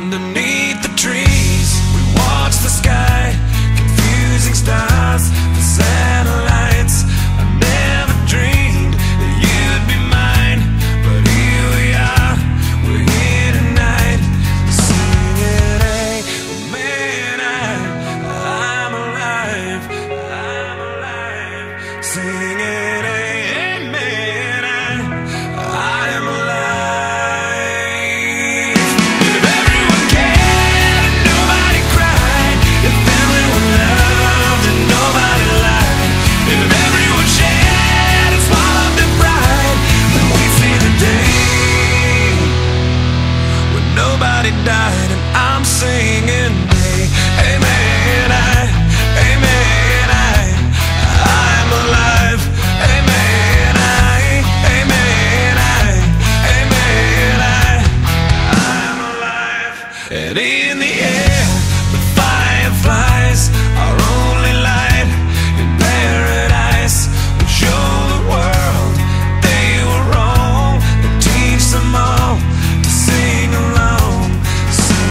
underneath the trees. We watch the sky, confusing stars, the satellites. I never dreamed that you'd be mine, but here we are. We're here tonight, singing, "Hey, man, I, I'm alive, I'm alive." Singing, nobody died. And I'm singing, hey, man, I, man, I, I'm alive. Man, I, man, I, man, I, I'm alive. And in the end.